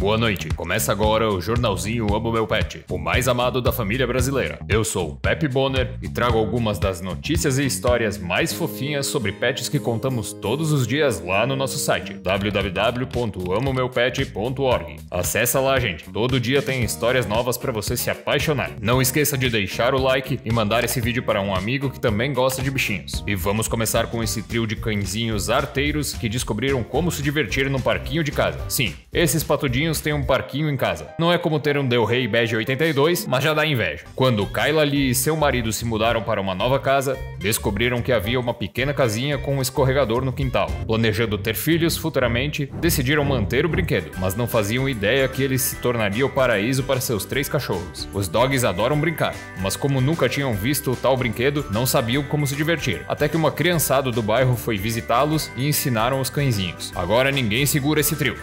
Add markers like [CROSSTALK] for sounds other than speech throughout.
Boa noite. Começa agora o jornalzinho Amo Meu Pet, o mais amado da família brasileira. Eu sou o Pepe Bonner e trago algumas das notícias e histórias mais fofinhas sobre pets que contamos todos os dias lá no nosso site www.amomeupet.org. Acessa lá, gente. Todo dia tem histórias novas para você se apaixonar. Não esqueça de deixar o like e mandar esse vídeo para um amigo que também gosta de bichinhos. E vamos começar com esse trio de cãezinhos arteiros que descobriram como se divertir no parquinho de casa. Sim, esses patudinhos têm um parquinho em casa. Não é como ter um Del Rey Bege 82, mas já dá inveja. Quando Kyla Lee e seu marido se mudaram para uma nova casa, descobriram que havia uma pequena casinha com um escorregador no quintal. Planejando ter filhos futuramente, decidiram manter o brinquedo, mas não faziam ideia que ele se tornaria o paraíso para seus três cachorros. Os dogs adoram brincar, mas como nunca tinham visto tal brinquedo, não sabiam como se divertir. Até que uma criançada do bairro foi visitá-los e ensinaram os cãezinhos. Agora ninguém segura esse trio.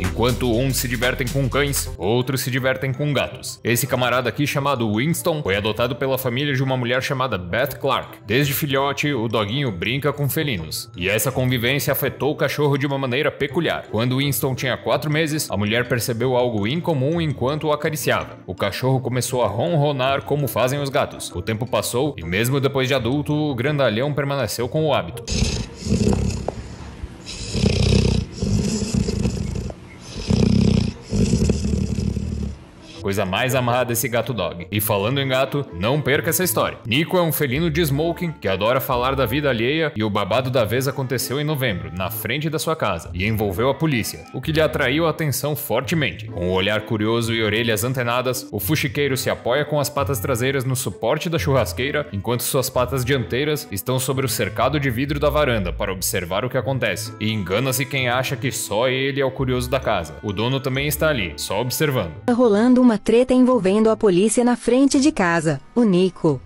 Enquanto uns se divertem com cães, outros se divertem com gatos. Esse camarada aqui, chamado Winston, foi adotado pela família de uma mulher chamada Beth Clark. Desde filhote, o doguinho brinca com felinos. E essa convivência afetou o cachorro de uma maneira peculiar. Quando Winston tinha 4 meses, a mulher percebeu algo incomum enquanto o acariciava. O cachorro começou a ronronar como fazem os gatos. O tempo passou e, mesmo depois de adulto, o grandalhão permaneceu com o hábito. Coisa mais amada esse gato dog. E falando em gato, não perca essa história. Nico é um felino de smoking que adora falar da vida alheia e o babado da vez aconteceu em novembro, na frente da sua casa, e envolveu a polícia, o que lhe atraiu a atenção fortemente. Com um olhar curioso e orelhas antenadas, o fuxiqueiro se apoia com as patas traseiras no suporte da churrasqueira, enquanto suas patas dianteiras estão sobre o cercado de vidro da varanda para observar o que acontece. E engana-se quem acha que só ele é o curioso da casa. O dono também está ali, só observando. Tá rolando uma treta envolvendo a polícia na frente de casa. O Nico.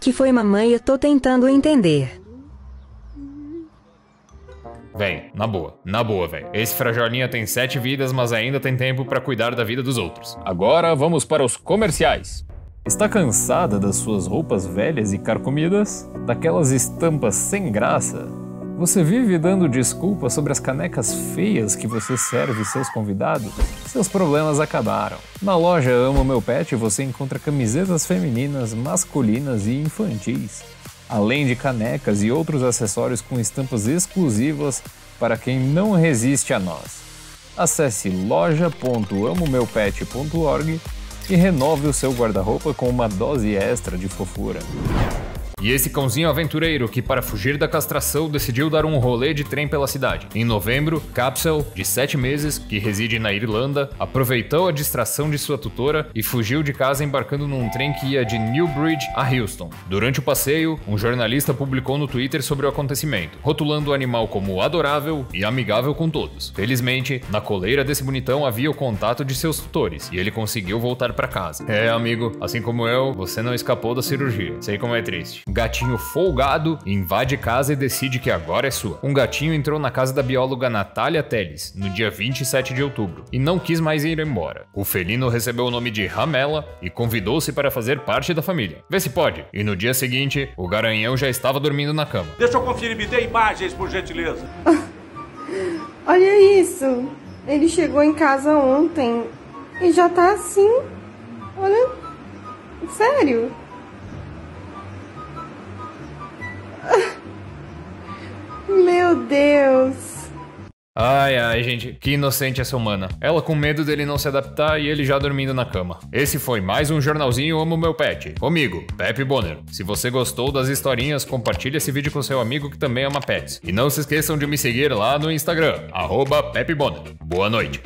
Que foi mamãe, eu tô tentando entender. Véi, na boa, na boa, véi. Esse frajolinha tem sete vidas, mas ainda tem tempo para cuidar da vida dos outros. Agora vamos para os comerciais. Está cansada das suas roupas velhas e carcomidas? Daquelas estampas sem graça? Você vive dando desculpas sobre as canecas feias que você serve seus convidados? Seus problemas acabaram. Na loja Amo Meu Pet você encontra camisetas femininas, masculinas e infantis, além de canecas e outros acessórios com estampas exclusivas para quem não resiste a nós. Acesse loja.amomeupet.org e renove o seu guarda-roupa com uma dose extra de fofura. E esse cãozinho aventureiro que, para fugir da castração, decidiu dar um rolê de trem pela cidade. Em novembro, Capsule, de 7 meses, que reside na Irlanda, aproveitou a distração de sua tutora e fugiu de casa embarcando num trem que ia de Newbridge a Houston. Durante o passeio, um jornalista publicou no Twitter sobre o acontecimento, rotulando o animal como adorável e amigável com todos. Felizmente, na coleira desse bonitão havia o contato de seus tutores e ele conseguiu voltar para casa. É, amigo, assim como eu, você não escapou da cirurgia. Sei como é triste gatinho folgado invade casa e decide que agora é sua. Um gatinho entrou na casa da bióloga Natália Teles no dia 27 de outubro e não quis mais ir embora. O felino recebeu o nome de Ramela e convidou-se para fazer parte da família. Vê se pode. E no dia seguinte, o garanhão já estava dormindo na cama. Deixa eu conferir, me dê imagens, por gentileza. [LAUGHS] Olha isso. Ele chegou em casa ontem e já tá assim. Olha. Sério. Deus. Ai, ai, gente, que inocente essa humana. Ela com medo dele não se adaptar e ele já dormindo na cama. Esse foi mais um jornalzinho Amo Meu Pet. Comigo, Pepe Bonner. Se você gostou das historinhas, compartilhe esse vídeo com seu amigo que também ama pets. E não se esqueçam de me seguir lá no Instagram, arroba Pepe Bonner. Boa noite.